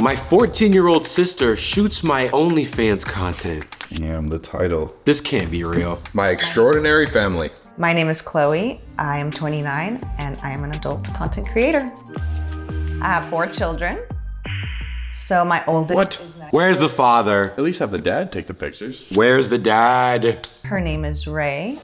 My 14 year old sister shoots my OnlyFans content. Damn, the title. This can't be real. My extraordinary family. My name is Chloe. I am 29 and I am an adult content creator. I have four children. So my oldest What? is nine. Where's the father? At least have the dad take the pictures. Where's the dad? Her name is Ray.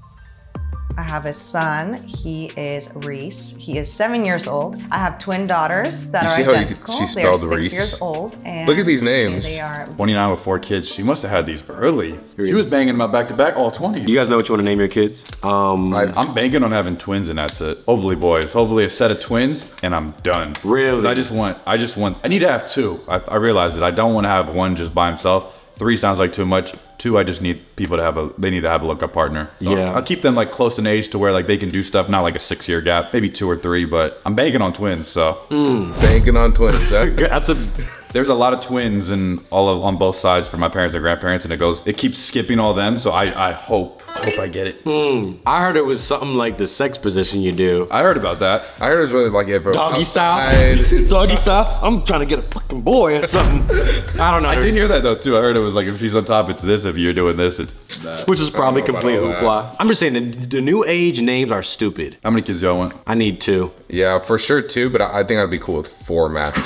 I have a son. He is Reese. He is seven years old. I have twin daughters that You are see how you- identical. she they are spelled six Reese? years old. And Look at these names. They are 29 with four kids. She must have had these early. She was banging them out back to back all 20. You guys know what you want to name your kids? Um, I'm banking on having twins and that's it. Hopefully boys. Hopefully a set of twins and I'm done. Really? 'Cause I just want, I just want, I need to have two. I, I realize that I don't want to have one just by himself. Three sounds like too much. Two, I just need people to have a, they need to have a lookup partner. So Yeah. I'll keep them like close in age to where like they can do stuff, not like a six year gap, maybe two or three, but I'm banking on twins. So hmm. Banking on twins. huh? that's a. there's a lot of twins and all of, on both sides for my parents and grandparents and it goes, it keeps skipping all them. So I, I hope, hope I get it. Hmm. I heard it was something like the sex position you do. I heard about that. I heard it was really like if Doggy style? outside- Doggy style? I'm trying to get a fucking boy or something. I don't know. I didn't hear that though too. I heard it was like if she's on top, it's this. If you're doing this, it's that. Which is probably I don't know complete about that. hoopla. I'm just saying the, the new age names are stupid. How many kids y'all want? I need two. Yeah, for sure two, but I I think I'd be cool with four max.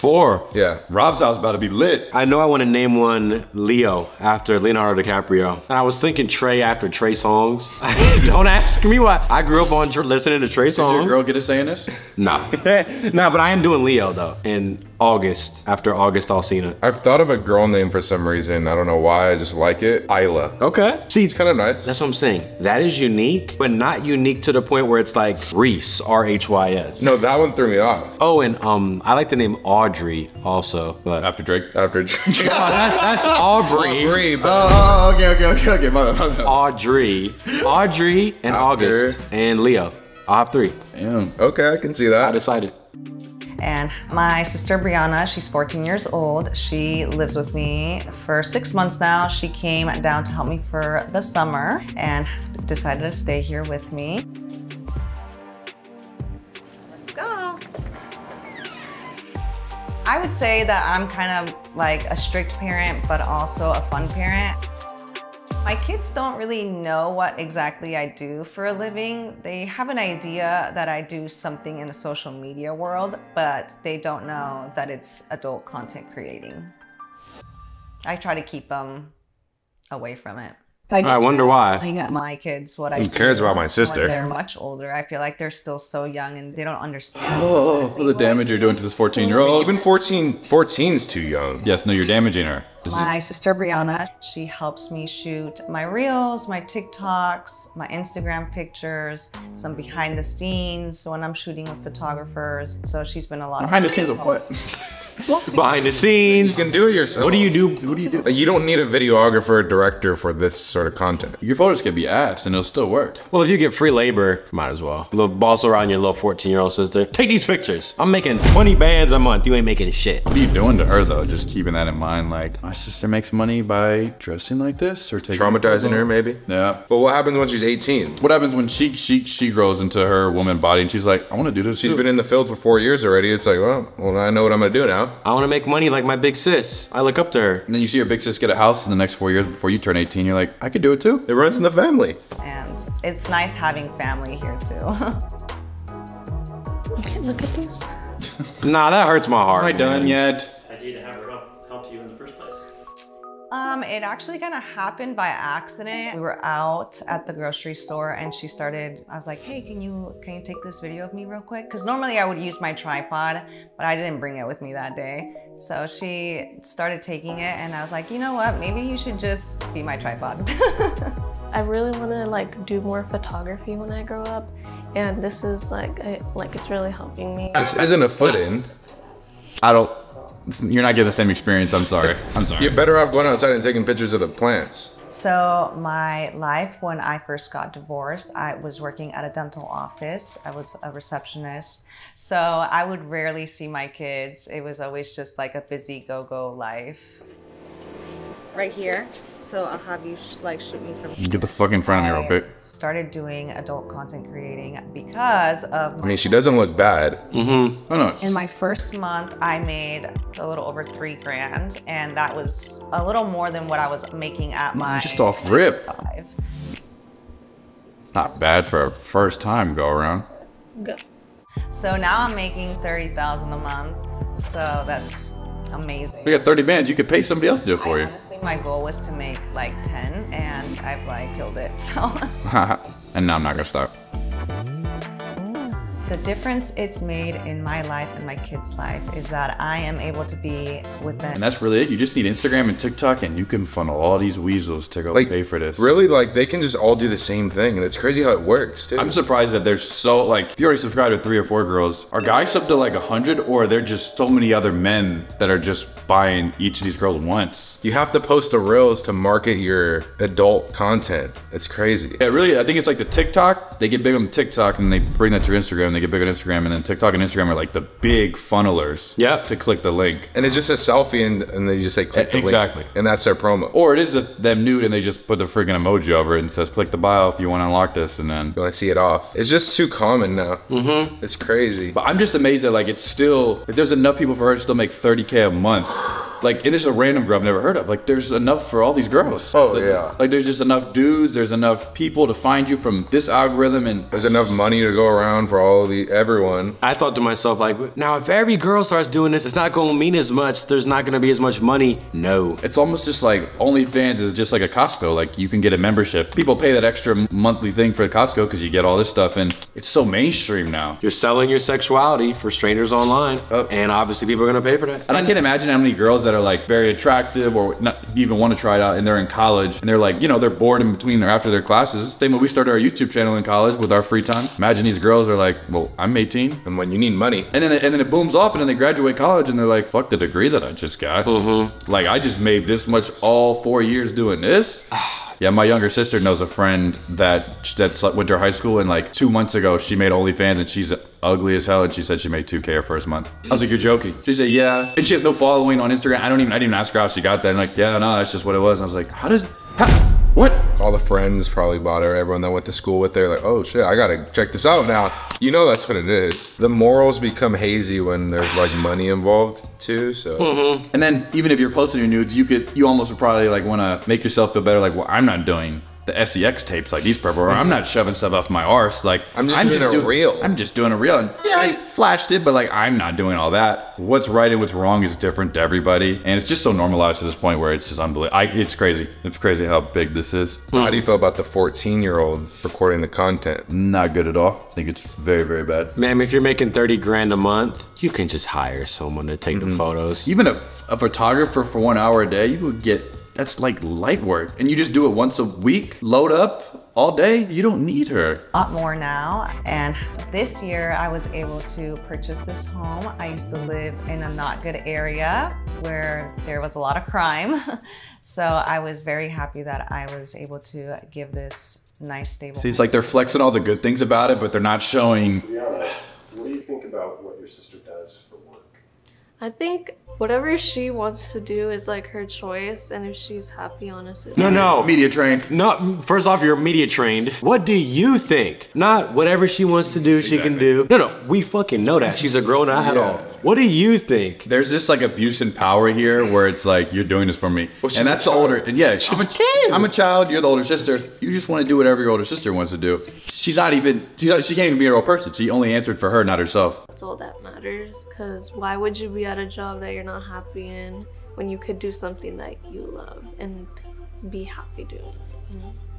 Four. Yeah. Rob's house about to be lit. I know I want to name one Leo after Leonardo DiCaprio. And I was thinking Trey after Trey Songz. Don't ask me why. I grew up on tr- listening to Trey Did your songs. girl get us saying this? No. no, but I am doing Leo though in August after August Alsina. I've thought of a girl name for some reason. I don't know why. I just like it. Isla. Okay. See, It's kind of nice. that's what I'm saying. That is unique, but not unique to the point where it's like Reese, R H Y S. No, that one threw me off. Oh, and um, I like the name Audrey also, but After Drake. After Oh, that's that's Aubrey. Aubrey, but Oh, okay, okay, okay, okay. My bad, my. Audrey, Audrey, and After. August, and Leo. I have three. Damn. okay, I can see that. I decided. And my sister Brianna, she's 14 years old. She lives with me for six months now. She came down to help me for the summer and decided to stay here with me. Let's go. I would say that I'm kind of like a strict parent, but also a fun parent. My kids don't really know what exactly I do for a living. They have an idea that I do something in the social media world, but they don't know that it's adult content creating. I try to keep them away from it. I wonder why. My kids, what I Who do cares about my when sister? They're much older. I feel like they're still so young and they don't understand. Oh, oh, oh the damage you're doing to this 14 year old. Even 14, 14 is too young. Yes, no, you're damaging her. This is- My sister Brianna, she helps me shoot my reels, my TikToks, my Instagram pictures, some behind the scenes when I'm shooting with photographers. So she's been a lot Behind the scenes of what? Behind the scenes. You can do it yourself. What do you do? What do you do? You don't need a videographer or director for this sort of content. Your photos can be ass and it'll still work. Well, if you get free labor, might as well. Little boss around your little 14 year old sister. Take these pictures. I'm making 20 bands a month. You ain't making a shit. What are you doing to her though? Just keeping that in mind. Like, my sister makes money by dressing like this or taking Traumatizing her, maybe. Yeah. But what happens when she's 18? What happens when she she she grows into her woman body and she's like, I want to do this. She's too." been in the field for four years already. It's like, well, well, I know what I'm gonna do now. I want to make money like my big sis. I look up to her. And then you see your big sis get a house in the next four years before you turn 18. You're like, I could do it too. It runs in the family. and it's nice having family here too. Okay, look at this. Nah, that hurts my heart. Am I done yet? Um, it actually kind of happened by accident. We were out at the grocery store and she started, I was like, hey, can you can you take this video of me real quick? Because normally I would use my tripod, but I didn't bring it with me that day. So she started taking it and I was like, you know what, maybe you should just be my tripod. I really want to like do more photography when I grow up, and this is like I, like it's really helping me. This isn't a foot in. I don't. You're not getting the same experience. I'm sorry. I'm sorry. You're better off going outside and taking pictures of the plants. So my life when I first got divorced, I was working at a dental office. I was a receptionist. So I would rarely see my kids. It was always just like a busy go-go life. right here. So I'll have you sh- like shoot me from Get the fuck in front of me real quick. Started doing adult content creating because of I mean, she doesn't look bad. Mm-hmm. Oh no. in my first month I made a little over three grand and that was a little more than what I was making at my Just off rip. five. Not bad for a first time go around. Go. So now I'm making 30,000 a month. So that's amazing. We got 30 bands. You could pay somebody else to do it for I you. My goal was to make like 10 and I've like killed it. So and now I'm not gonna stop. The difference it's made in my life and my kids' life is that I am able to be with them. And that's really it. You just need Instagram and TikTok, and you can funnel all these weasels to go Like, pay for this. Really, like they can just all do the same thing, and it's crazy how it works too. I'm surprised that there's so like if you already subscribe to three or four girls, are guys up to like a hundred, or are there just so many other men that are just buying each of these girls once? you have to post the reels to market your adult content. It's crazy. Yeah, really, I think it's like the TikTok. They get big on TikTok and they bring that to Instagram. They get big on Instagram, and then TikTok and Instagram are like the big funnelers. Yep. To click the link. And it's just a selfie, and, and they just say click the link, Exactly. and that's their promo. Or it is a, them nude and they just put the freaking emoji over it and says click the bio if you want to unlock this, and then. You want to see it off? It's just too common now. Mm-hmm. It's crazy. But I'm just amazed that like it's still if there's enough people for her to still make 30k a month. Like, and this is a random girl I've never heard of. Like, there's enough for all these girls. Oh, Like- yeah. Like, there's just enough dudes. There's enough people to find you from this algorithm, and There's enough money to go around for all the everyone. I thought to myself, like, now if every girl starts doing this, it's not gonna mean as much. There's not gonna be as much money. No. it's almost just like OnlyFans is just like a Costco. Like, you can get a membership. People pay that extra monthly thing for Costco because you get all this stuff, and it's so mainstream now. You're selling your sexuality for strangers online, Oh. and obviously people are gonna pay for that. And I can't imagine how many girls that are like very attractive or not even want to try it out and they're in college and they're like, you know, they're bored in between or after their classes. Same when we started our YouTube channel in college with our free time. Imagine these girls are like, well, I'm 18. And when you need money, And then, and then it booms off and then they graduate college and they're like, fuck the degree that I just got. Mm-hmm. Like, I just made this much all four years doing this. Yeah, my younger sister knows a friend that that went to high school, and like two months ago, she made OnlyFans, and she's ugly as hell, and she said she made 2K her first month. I was like, "You're joking?" She said, "Yeah," and she has no following on Instagram. I don't even, I didn't even ask her how she got that. And like, yeah, no, that's just what it was. And I was like, "How does, how, what?" all the friends probably bought her. Everyone that went to school with her, like, oh shit, I gotta check this out now. You know that's what it is. The morals become hazy when there's like money involved too. So mm-hmm. And then even if you're posting your nudes, you could, you almost would probably like want to make yourself feel better. Like, well, I'm not doing the sex tapes like these purple or I'm not shoving stuff off my arse. Like, I'm just doing a reel. I'm just doing a reel. And yeah, I flashed it, but like, I'm not doing all that. What's right and what's wrong is different to everybody, and it's just so normalized to this point where it's just unbelievable. I, it's crazy. It's crazy how big this is. how do you feel about the 14 year old recording the content? Not good at all. I think it's very, very bad. Man, if you're making 30 grand a month, you can just hire someone to take the mm-hmm. photos. Even a, a photographer for one hour a day, you would get that's like light work, and you just do it once a week. Load up all day. You don't need her. a lot more now. And this year I was able to purchase this home. I used to live in a not good area where there was a lot of crime. So I was very happy that I was able to give this nice stable. See, it's like they're flexing all the good things about it, but they're not showing. Brianna, what do you think about what your sister does for work? I think whatever she wants to do is like her choice, and if she's happy, honestly. No, no. Media trained. No, first off, you're media trained. What do you think? Not whatever she wants to do, she can do. No, no, we fucking know that. She's a grown adult. What do you think? There's this like abuse and power here where it's like you're doing this for me, she's and that's the older. And yeah, she's a kid. I'm a child. You're the older sister. You just want to do whatever your older sister wants to do. She's not even. She's not, she can't even be a real person. She only answered for her, not herself. That's all that matters. Because why would you be at a job that you're not happy in when you could do something that you love and be happy doing? it?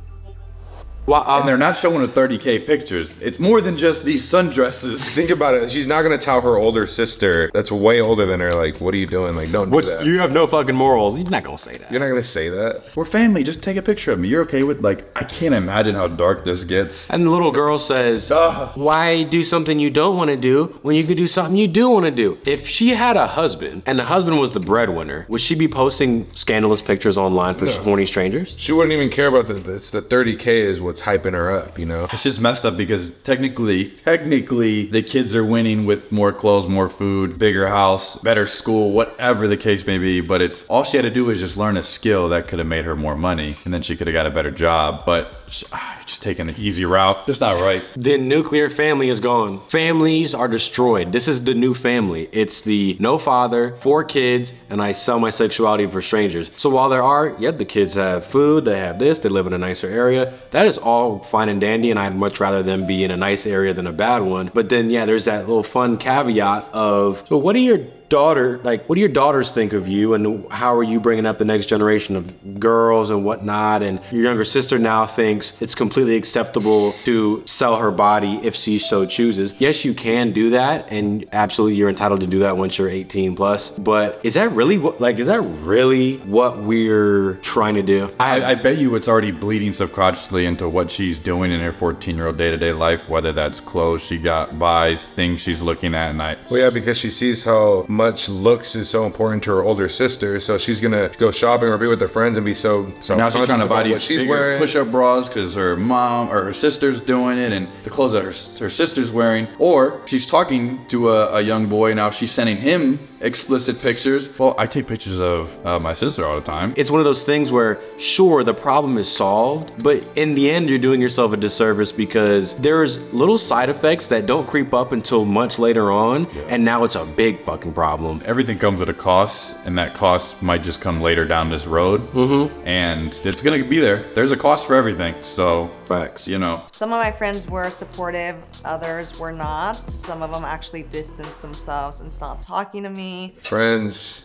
Well, um, And they're not showing her 30k pictures. It's more than just these sundresses. Think about it. She's not gonna tell her older sister that's way older than her, like, what are you doing? Like, don't do that. you have no fucking morals. You're not gonna say that. You're not gonna say that. We're family. Just take a picture of me. You're okay with like? I can't imagine how dark this gets. And the little girl says, Ah. Why do something you don't want to do when you could do something you do want to do? If she had a husband and the husband was the breadwinner, would she be posting scandalous pictures online for horny strangers? She wouldn't even care about the, this. The 30k is what what's hyping her up, you know? It's just messed up because technically, technically, the kids are winning with more clothes, more food, bigger house, better school, whatever the case may be. But it's all she had to do was just learn a skill that could have made her more money, and then she could have got a better job. But she, ah, just taking the easy route, just not right. The nuclear family is gone. Families are destroyed. This is the new family. It's the no father, four kids, and I sell my sexuality for strangers. So while there are, yeah, the kids have food, they have this, they live in a nicer area. That is all fine and dandy, and I'd much rather them be in a nice area than a bad one. But then, yeah, there's that little fun caveat of, so what are your daughter, like, what do your daughters think of you, and how are you bringing up the next generation of girls and whatnot? And your younger sister now thinks it's completely acceptable to sell her body if she so chooses. Yes, you can do that, and absolutely you're entitled to do that once you're 18 plus. But is that really what, like, is that really what we're trying to do? I, I bet you it's already bleeding subconsciously into what she's doing in her 14 year old day to day life, whether that's clothes she got, buys, things she's looking at at night. Well, yeah, because she sees how much looks is so important to her older sister, so she's gonna go shopping or be with her friends and be so. So now she's trying to buy these she's wearing. push-up bras because her mom or her sister's doing it, and the clothes that her, her sister's wearing. Or she's talking to a, a young boy now. She's sending him explicit pictures. Well, I take pictures of uh, my sister all the time. It's one of those things where, sure, the problem is solved, but in the end, you're doing yourself a disservice because there's little side effects that don't creep up until much later on, and now it's a big fucking problem. Everything comes at a cost, and that cost might just come later down this road. Mm-hmm. And it's gonna be there. There's a cost for everything. So, Facts. you know, Some of my friends were supportive, others were not. Some of them actually distanced themselves and stopped talking to me. Friends.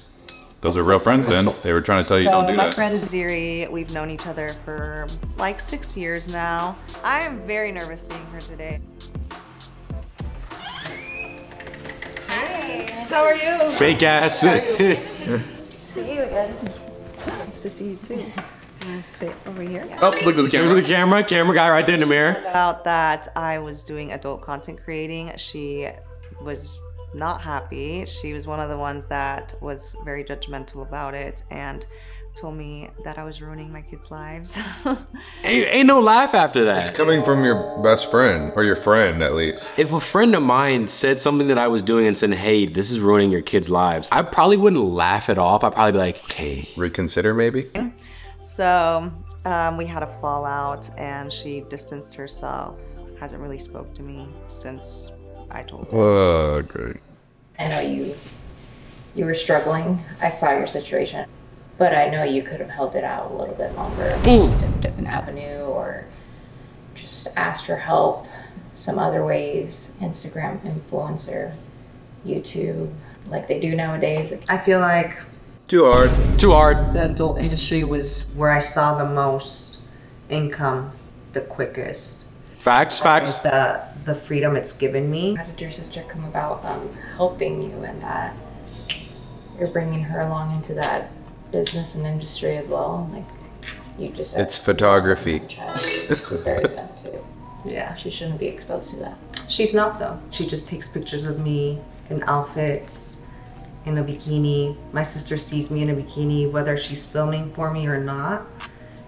those are real friends. Then they were trying to tell you don't do my that. friend is Ziri. We've known each other for like six years now. I am very nervous seeing her today. How are you? Fake ass. See you again. Nice to see you too. Wanna sit over here? Oh, look at the Here's camera. the camera, camera guy right there in the mirror. About that, I was doing adult content creating. She was not happy. She was one of the ones that was very judgmental about it and told me that I was ruining my kids' lives. Ain't, ain't no laugh after that. It's coming from your best friend, or your friend at least. If a friend of mine said something that I was doing and said, hey, this is ruining your kids' lives, I probably wouldn't laugh it off. I'd probably be like, hey. Reconsider maybe? so um, we had a fallout and she distanced herself. Hasn't really spoke to me since I told her. Oh, great. I know you you were struggling. I saw your situation, but I know you could have held it out a little bit longer, a different avenue, or just asked for help some other ways. Instagram influencer, YouTube, like they do nowadays. I feel like Too hard. Too hard. the adult industry was where I saw the most income the quickest. Facts, facts. The the freedom it's given me. How did your sister come about um, helping you in that? You're bringing her along into that business and industry as well. Like you just said, It's photography. very fun too. Yeah. She shouldn't be exposed to that. She's not though. She just takes pictures of me in outfits, in a bikini. My sister sees me in a bikini whether she's filming for me or not.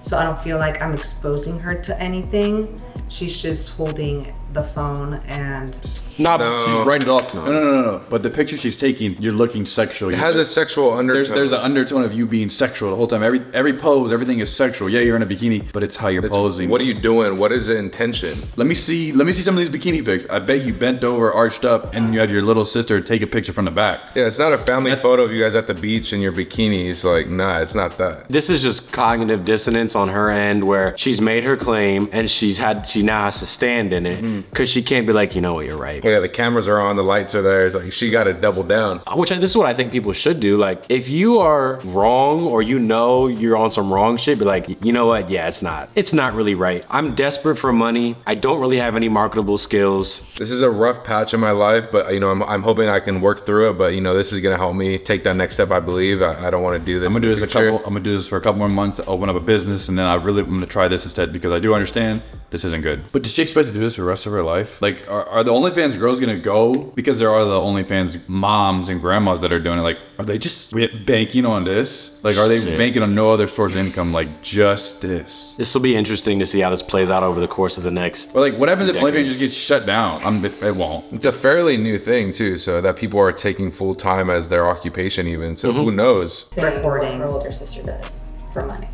So I don't feel like I'm exposing her to anything. She's just holding the phone and Not She's writing it off. No, no, no, no, no. But the picture she's taking, you're looking sexual. It has a sexual undertone. there's there's an undertone of you being sexual the whole time. Every every pose, everything is sexual. Yeah, you're in a bikini, but it's how you're It's- posing. What are you doing? What is the intention? Let me see. Let me see some of these bikini pics. I bet you bent over, arched up, and you had your little sister take a picture from the back. Yeah, it's not a family photo of you guys at the beach in your bikinis. Like, nah, it's not that. This is just cognitive dissonance on her end where she's made her claim and she's had she now has to stand in it mm-hmm. because she can't be like, you know what, you're right. Yeah, the cameras are on, the lights are there. It's like she got to double down. Which I, this is what I think people should do. Like, if you are wrong or you know you're on some wrong shit, be like, you know what? Yeah, it's not. It's not really right. I'm desperate for money. I don't really have any marketable skills. This is a rough patch in my life, but you know, I'm, I'm hoping I can work through it. But you know, this is gonna help me take that next step. I believe. I, I don't want to do this. I'm gonna do this the a couple. I'm gonna do this for a couple more months to open up a business, and then I really I'm gonna try this instead because I do understand this isn't good. But did she expect to do this for the rest of of her life? Like, are, are the OnlyFans girls gonna go because there are the OnlyFans moms and grandmas that are doing it? Like, are they just banking on this? Like, are they banking on no other source of income, like just this? This will be interesting to see how this plays out over the course of the next. Or like, what happens if OnlyFans just gets shut down? I'm, it, it won't. It's a fairly new thing too, so that people are taking full time as their occupation even. So Mm-hmm. who knows? Recording. Her older sister does for money.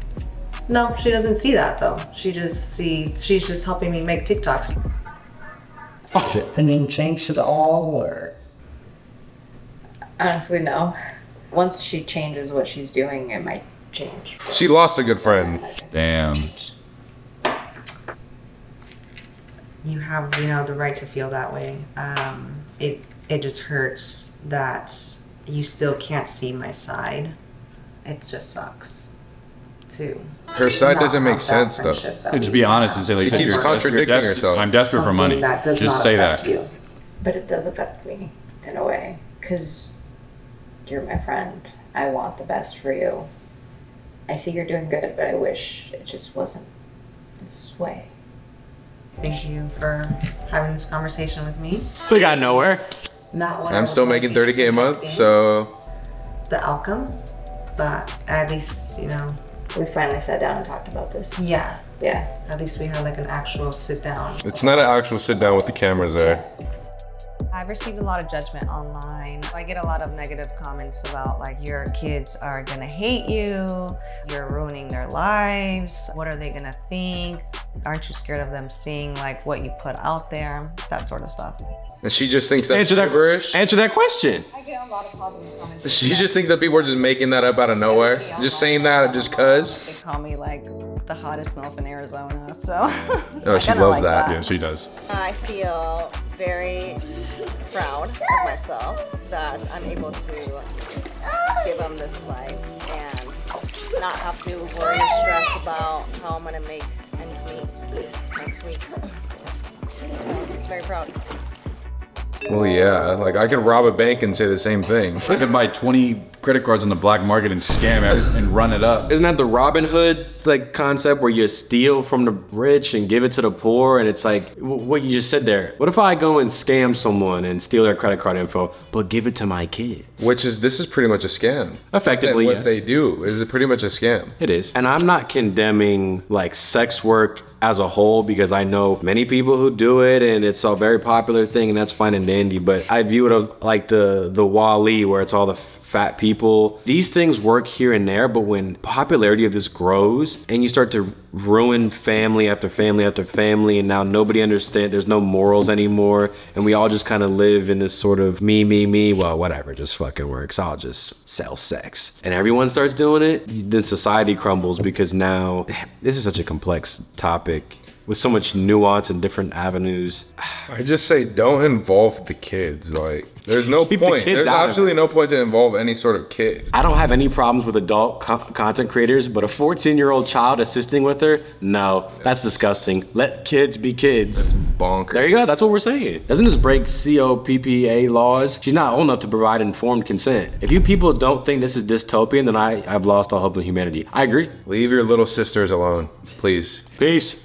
No, she doesn't see that though. She just sees, she's just helping me make TikToks. The name changed at all, or Honestly, no. Once she changes what she's doing, it might change. She lost a good friend. Damn. You have, you know, the right to feel that way. Um, it, it just hurts that you still can't see my side. It just sucks, too. Her side doesn't make sense though. friendship that Yeah, we just be honest and say like, She keeps "You're contradicting you're herself. I'm desperate for money. that does Just not say affect that. you. But it does affect me in a way, because you're my friend. I want the best for you. I see you're doing good, but I wish it just wasn't this way. Thank you for having this conversation with me. We got nowhere. Not what I I'm still making 30k a month, so The outcome, but at least, you know, We finally sat down and talked about this. yeah, Yeah. at least we had like an actual sit down. it's not an actual sit down with the cameras eh? there. I've received a lot of judgment online. I get a lot of negative comments about like your kids are gonna hate you, you're ruining their lives, what are they gonna think? Aren't you scared of them seeing like what you put out there? That sort of stuff. And she just thinks that's Answer that. gibberish. Answer that question. I get a lot of positive comments. She just thinks that people are just making that up out of nowhere. Just saying that just cuz. They call me like the hottest MILF in Arizona, so. Oh, she loves like that. Yeah, she does. I feel very proud of myself that I'm able to give them this life and not have to worry and stress about how I'm gonna make ends meet next week. So, very proud. Well, yeah. Like I could rob a bank and say the same thing. I could buy 20 credit cards on the black market and scam it and run it up. Isn't that the Robin Hood like concept where you steal from the rich and give it to the poor? And it's like what you just said there. What if I go and scam someone and steal their credit card info, but give it to my kid? Which is this is pretty much a scam. Effectively, what yes. they do is pretty much a scam. It is. And I'm not condemning like sex work as a whole because I know many people who do it and it's a very popular thing and that's fine and dandy. But I view it as like the the WALL-E where it's all the fat people. These things work here and there, but when popularity of this grows and you start to ruin family after family after family and now nobody understands there's no morals anymore and we all just kind of live in this sort of me me me well whatever just fucking works i'll just sell sex and everyone starts doing it then society crumbles because now this is such a complex topic with so much nuance and different avenues I just say don't involve the kids. Like there's no Keep point. kids There's absolutely no point to involve any sort of kid. I don't have any problems with adult co- content creators, but a 14 year old child assisting with her, no, that's disgusting. Let kids be kids. That's bonkers. There you go. That's what we're saying. Doesn't this break COPPA laws? She's not old enough to provide informed consent. If you people don't think this is dystopian, then I, I've lost all hope in humanity. I agree. Leave your little sisters alone, please. Peace.